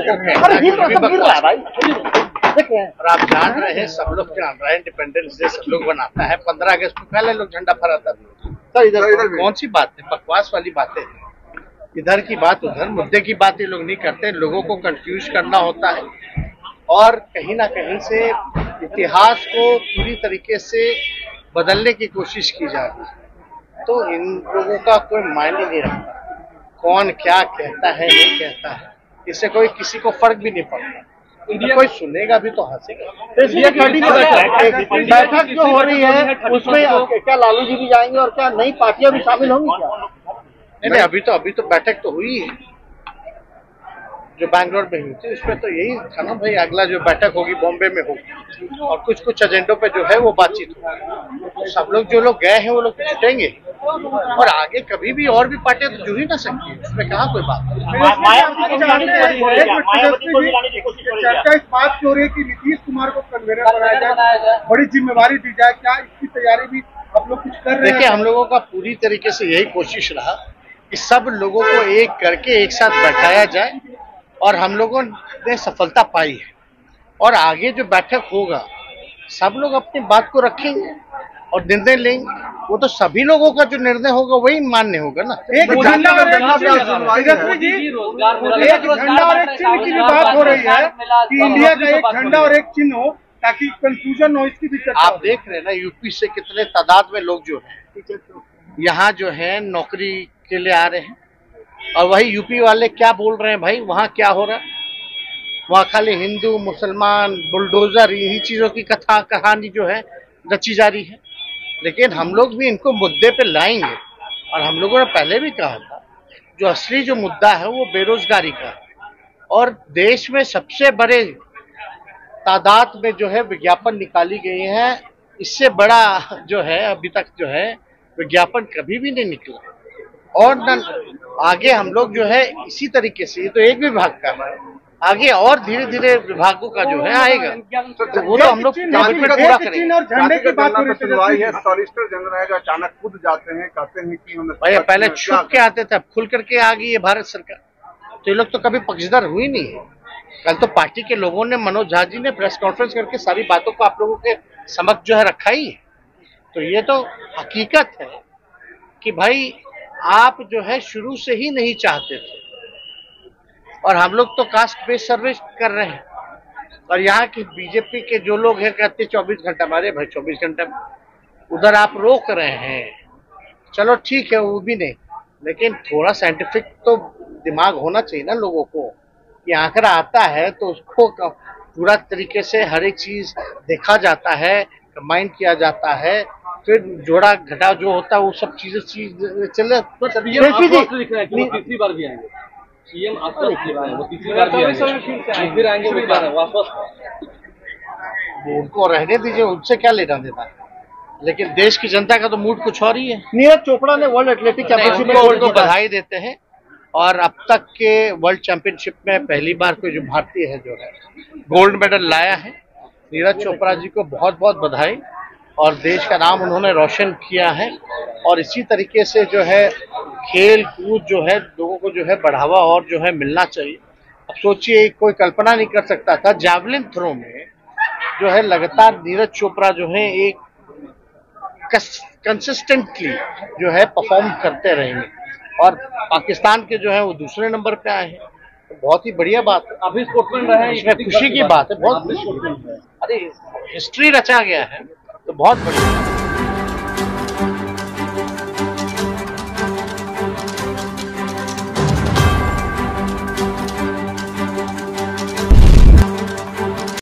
अरे हिल रहा सब हिल रहा है भाई और आप जान रहे हैं सब लोग जान रहे हैं इंडिपेंडेंस डे सब लोग बनाता है। पंद्रह अगस्त को पहले लोग झंडा फहराता था। सर इधर कौन सी बात है? बकवास वाली बातें। इधर की बात उधर मुद्दे की बात ये लोग नहीं करते। लोगों को कंफ्यूज करना होता है। और कहीं ना कहीं से इतिहास को पूरी तरीके से बदलने की कोशिश की जा रही है। तो इन लोगों का कोई मायने नहीं रखता। कौन क्या कहता है नहीं कहता है। इससे कोई किसी को फ़र्क भी नहीं पड़ता। तो कोई सुनेगा भी तो हंसेगा। इंडिया में बैठक बैठक जो हो रही है उसमें क्या लालू जी भी जाएँगे और क्या नई पार्टियाँ भी शामिल होंगी क्या? नहीं नहीं अभी तो अभी तो बैठक तो हुई। है जो बैंगलोर में हुई थी उसमें तो यही था ना भाई अगला जो बैठक होगी बॉम्बे में होगी। और कुछ कुछ एजेंडों पे जो है वो बातचीत होगी। तो सब लोग जो लोग गए हैं वो लोग तो जुटेंगे और आगे कभी भी और भी पार्टियाँ तो जुड़ ही ना सकती है। उसमें कहाँ कोई बात चर्चा इस बात की हो रही है की नीतीश कुमार को कन्वेनर बनाया जाए बड़ी जिम्मेवारी दी जाए। क्या इसकी तैयारी भी आप लोग कुछ कर रहे देखिए हैं हम लोगों का पूरी तरीके से यही कोशिश रहा कि सब लोगों को एक करके एक साथ बैठाया जाए और हम लोगों ने सफलता पाई है। और आगे जो बैठक होगा सब लोग अपनी बात को रखेंगे और निर्णय लेंगे। वो तो सभी लोगों का जो निर्णय होगा वही मान्य होगा ना। एक झंडा और एक तेजस्वी जी एक झंडा और एक चिन्ह की बात हो रही है कि इंडिया का एक झंडा और एक चिन्ह हो ताकि कंफ्यूजन हो इसकी भी आप देख रहे हैं ना यूपी से कितने तादाद में लोग जो है यहाँ जो है नौकरी के लिए आ रहे हैं। और वही यूपी वाले क्या बोल रहे हैं भाई? वहाँ क्या हो रहा है? वहाँ खाली हिंदू मुसलमान बुलडोजर यही चीज़ों की कथा कहानी जो है रची जा रही है। लेकिन हम लोग भी इनको मुद्दे पे लाएँगे। और हम लोगों ने पहले भी कहा था, जो असली जो मुद्दा है वो बेरोजगारी का है। और देश में सबसे बड़े तादाद में जो है विज्ञापन निकाली गई है, इससे बड़ा जो है अभी तक जो है विज्ञापन कभी भी नहीं निकला। और न, आगे हम लोग जो है इसी तरीके से, ये तो एक विभाग का है। आगे और धीरे धीरे विभागों का जो है आएगा। तो वो तो हम लोग पूरा करेंगे। झंडे की बात हो रही है सुनवाई तेजस्वी है जी। सॉलिसिटर जनरल अचानक खुद जाते हैं कहते हैं कि हमने भाई पहले छुप के आते थे अब खुल करके आ गई है भारत सरकार। तो ये लोग तो कभी पक्षधर हुई नहीं है। कल तो पार्टी के लोगों ने मनोज झा जी ने प्रेस कॉन्फ्रेंस करके सारी बातों को आप लोगों के समक्ष जो है रखा ही है। तो ये तो हकीकत है कि भाई आप जो है शुरू से ही नहीं चाहते थे। और हम लोग तो कास्ट बेस्ड सर्विस कर रहे हैं। और यहाँ की बीजेपी के जो लोग हैं कहते चौबीस घंटा मारे भाई चौबीस घंटा उधर आप रोक रहे हैं। चलो ठीक है वो भी नहीं। लेकिन थोड़ा साइंटिफिक तो दिमाग होना चाहिए ना लोगों को कि आंकड़ा आता है तो उसको पूरा तरीके से हर एक चीज़ देखा जाता है कंबाइन किया जाता है। फिर जोड़ा घटा जो होता है वो सब चीज़ें चीज़ चले जी तीसरी बार भी आएँगे। सीएम आश्वस्त किए हैं वो तीसरी बार भी आएँगे। वो फिर आएँगे वो रहे हैं वो उनको रहने दीजिए उनसे क्या लेना देना? है लेकिन देश की जनता का तो मूड कुछ और ही है। नीरज चोपड़ा ने वर्ल्ड एथलेटिक चैंपियनशिप में उनको बधाई देते हैं। और अब तक के वर्ल्ड चैंपियनशिप में पहली बार कोई जो भारतीय है जो है गोल्ड मेडल लाया है। नीरज चोपड़ा जी को बहुत बहुत बधाई। और देश का नाम उन्होंने रोशन किया है। और इसी तरीके से जो है खेल कूद जो है लोगों को जो है बढ़ावा और जो है मिलना चाहिए। अब सोचिए कोई कल्पना नहीं कर सकता था जावलिन थ्रो में जो है लगातार नीरज चोपड़ा जो है एक कंसिस्टेंटली जो है परफॉर्म करते रहेंगे और पाकिस्तान के जो है वो दूसरे नंबर पे आए हैं। तो बहुत ही बढ़िया बात है। अभी रहे इसमें खुशी की बात है। बहुत अरे हिस्ट्री रचा गया है तो बहुत बढ़िया।